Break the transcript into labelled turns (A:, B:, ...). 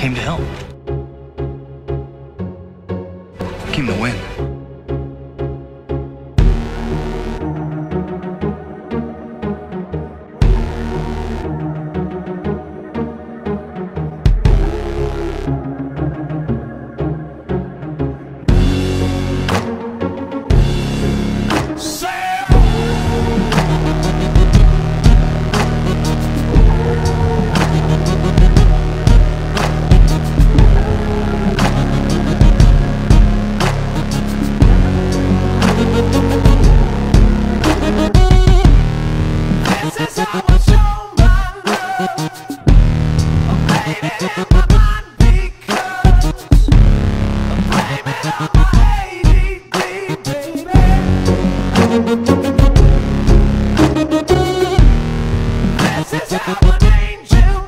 A: came to help. Came to win.
B: is how an angel my. I'm playing it in my mind because I'm on my ADD, baby. This is how an angel